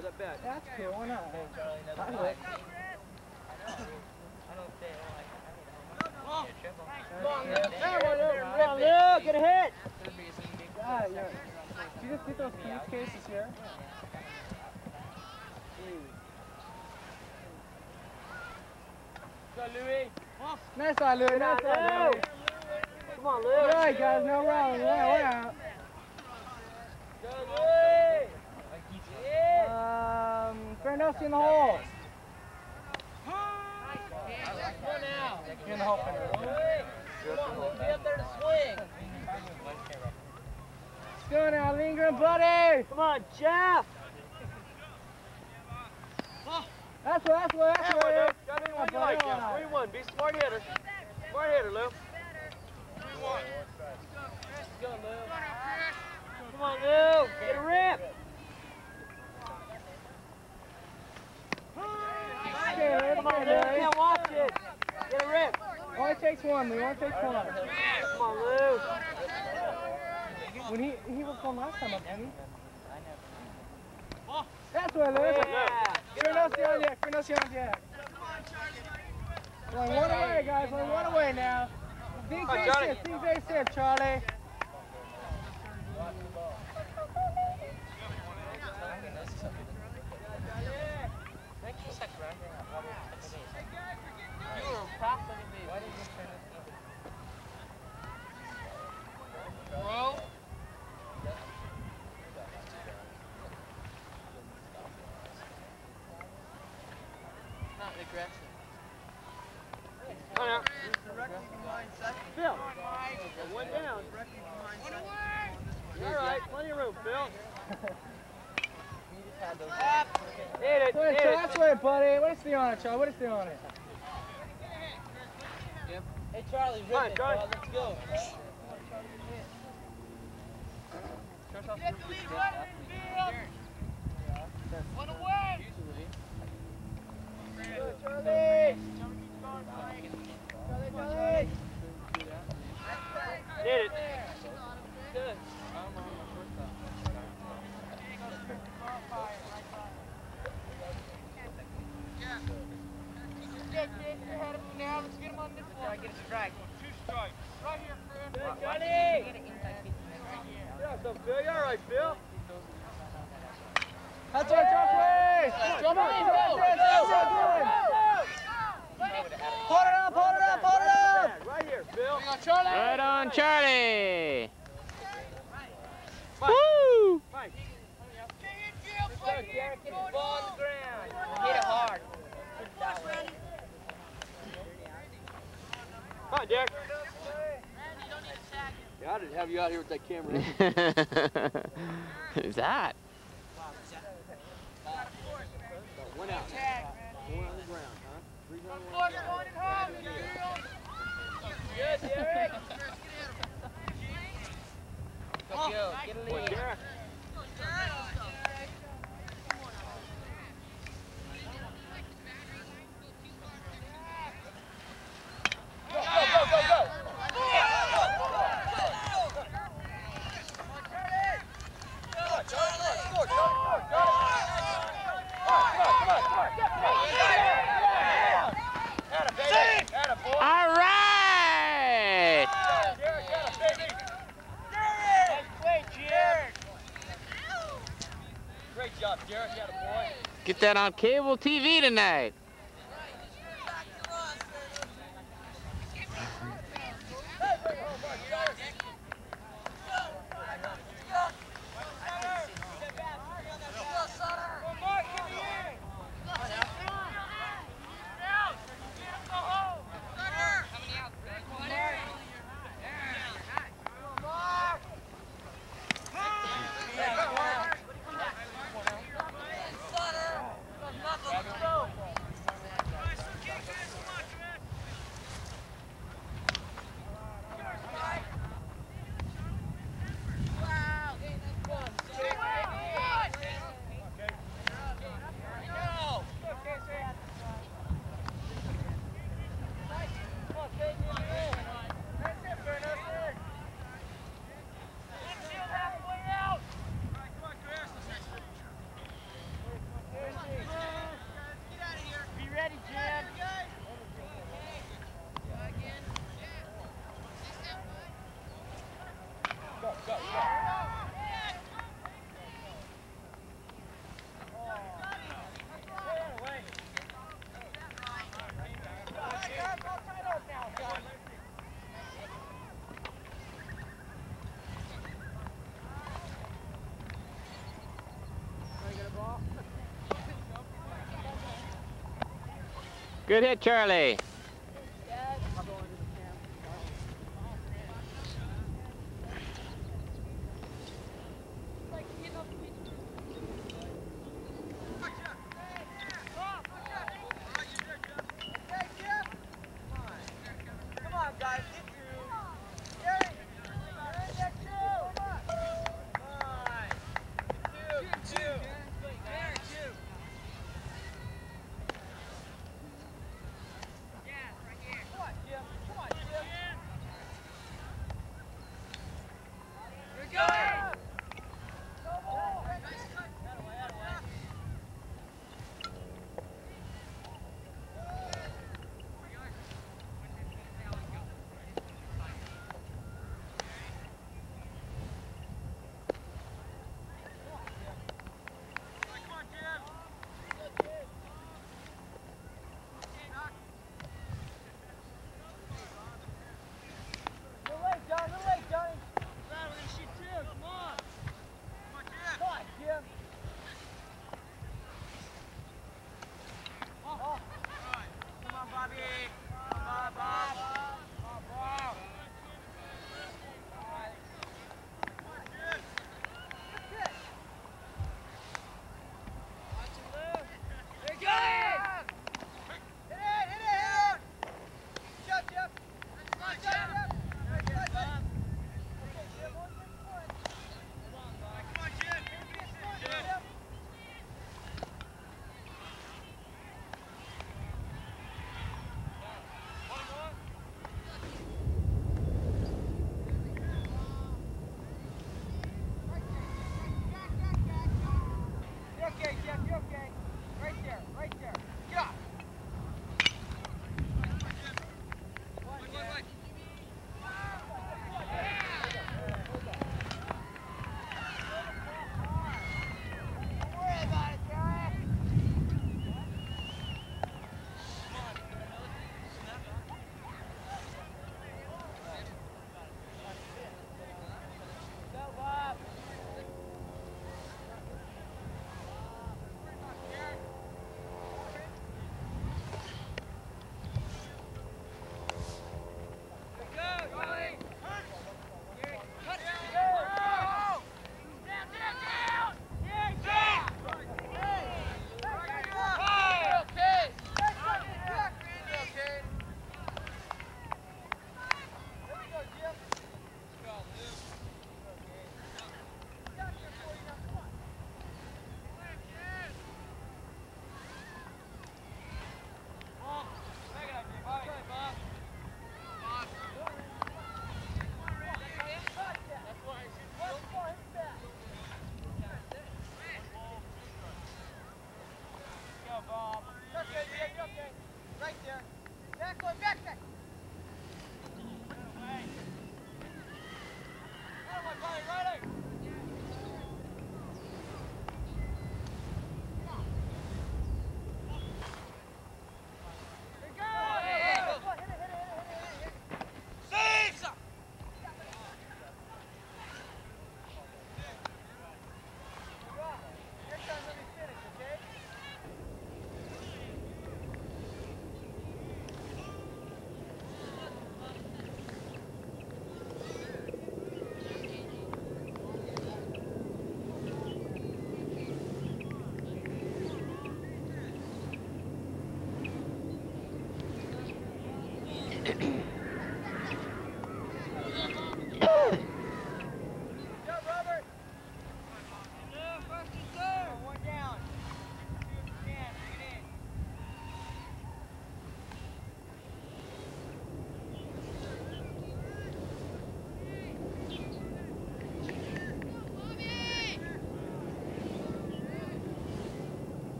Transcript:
Grab that bat. That's cool. Why not? I I would. Come on, Luke. There, Come on, Luke. Come on, Luke. Get a hit. Yeah, yeah. Did you just get those cases here? Go, Louis. Nice one, Louis. Nice one, Louis. Come on, All Luke. guys. No wrong. Way, way out. Go, Louis. Fernelsi in the hole. Go now. In the hole, Fernelsi. Come on, Luke. Be up there to swing. Let's go now, Lindgren, buddy. Come on, Jeff. That's what, that's what, that's That one, what. Got in one you like, Jeff. Three one. Be smart hitter. Smart hitter, Luke. Go, Luke. Come on, Luke. Get a rip. Okay, Come on, okay, Luke. Larry. Can't watch it. Get a rip. Only takes one, Lee. Only takes one. Come on, Luke. When he he was on last time, I think. That's what it is. Yeah. Fernelsi on deck. Fernelsi on deck. Only one away, guys. Only one away now. Big Come on, base Johnny. hit. Big base hit, Charlie. Not aggressive. Come Phil. Hit it. Hit it. That's what buddy. What is the on it, Charlie? What is the on it? Hey, Charlie, rip Come on, it, Charlie. bud. Let's go. Charlie. Hit it. Good. Try to get a strike. Good, Johnny. Yeah, so Phil, you all right, Phil? That's right, Charlie. Come on, come on, come on. Hold it up, hold it up, hold it up. Right here, Phil. Right on, Charlie. Mike. Woo! Mike. Go, Get the ball on the ground. Hit it hard. Come on, Derek. Yeah, I didn't have you out here with that camera. Who's that? One out. One on the ground, huh? Three run, one Good, Derek. Go, go. Get a Come on, lead. Derek. All right! Great job, Derek. You had a boy. Get that on cable TV tonight. Good hit, Charlie.